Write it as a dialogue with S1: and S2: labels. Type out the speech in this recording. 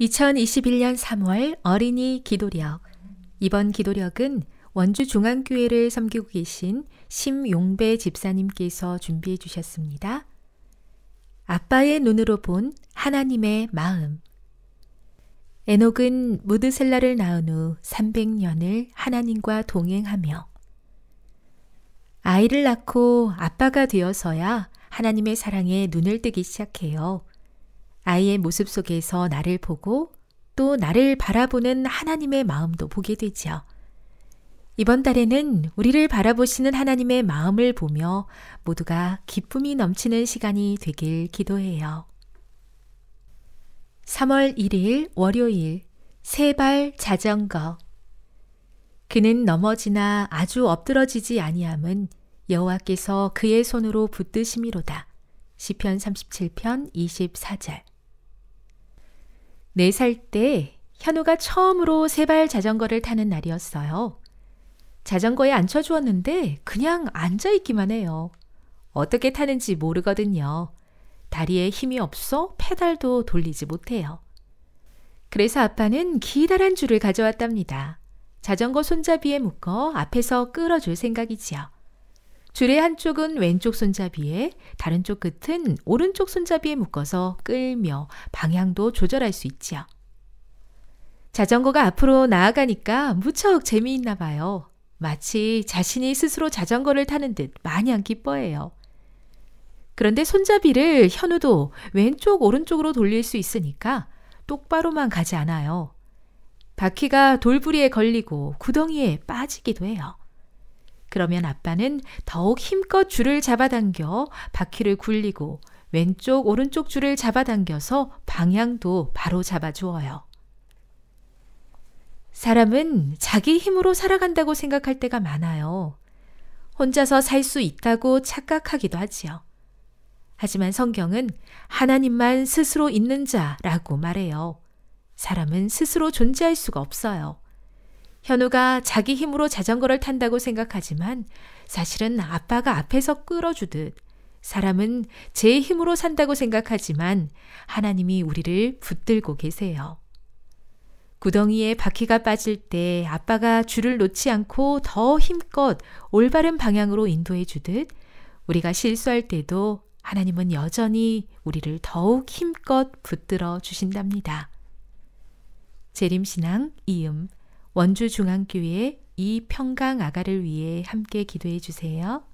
S1: 2021년 3월 어린이 기도력. 이번 기도력은 원주 중앙교회를 섬기고 계신 심용배 집사님께서 준비해 주셨습니다. 아빠의 눈으로 본 하나님의 마음. 에녹은 무드셀라를 낳은 후 300년을 하나님과 동행하며 아이를 낳고 아빠가 되어서야 하나님의 사랑에 눈을 뜨기 시작해요. 아이의 모습 속에서 나를 보고 또 나를 바라보는 하나님의 마음도 보게 되죠. 이번 달에는 우리를 바라보시는 하나님의 마음을 보며 모두가 기쁨이 넘치는 시간이 되길 기도해요. 3월 1일 월요일 세발 자전거 그는 넘어지나 아주 엎드러지지 아니함은 여호와께서 그의 손으로 붙드심이로다. 시편 37편 24절 4살 때 현우가 처음으로 세발 자전거를 타는 날이었어요. 자전거에 앉혀주었는데 그냥 앉아있기만 해요. 어떻게 타는지 모르거든요. 다리에 힘이 없어 페달도 돌리지 못해요. 그래서 아빠는 기다란 줄을 가져왔답니다. 자전거 손잡이에 묶어 앞에서 끌어줄 생각이지요. 줄의 한쪽은 왼쪽 손잡이에 다른 쪽 끝은 오른쪽 손잡이에 묶어서 끌며 방향도 조절할 수 있지요. 자전거가 앞으로 나아가니까 무척 재미있나 봐요. 마치 자신이 스스로 자전거를 타는 듯 마냥 기뻐해요. 그런데 손잡이를 현우도 왼쪽, 오른쪽으로 돌릴 수 있으니까 똑바로만 가지 않아요. 바퀴가 돌부리에 걸리고 구덩이에 빠지기도 해요. 그러면 아빠는 더욱 힘껏 줄을 잡아당겨 바퀴를 굴리고 왼쪽, 오른쪽 줄을 잡아당겨서 방향도 바로 잡아주어요. 사람은 자기 힘으로 살아간다고 생각할 때가 많아요. 혼자서 살 수 있다고 착각하기도 하지요. 하지만 성경은 하나님만 스스로 있는 자라고 말해요. 사람은 스스로 존재할 수가 없어요. 현우가 자기 힘으로 자전거를 탄다고 생각하지만 사실은 아빠가 앞에서 끌어주듯 사람은 제 힘으로 산다고 생각하지만 하나님이 우리를 붙들고 계세요. 구덩이에 바퀴가 빠질 때 아빠가 줄을 놓지 않고 더 힘껏 올바른 방향으로 인도해 주듯 우리가 실수할 때도 하나님은 여전히 우리를 더욱 힘껏 붙들어 주신답니다. 재림신앙 이음 원주 중앙교회 이평강 아가를 위해 함께 기도해 주세요.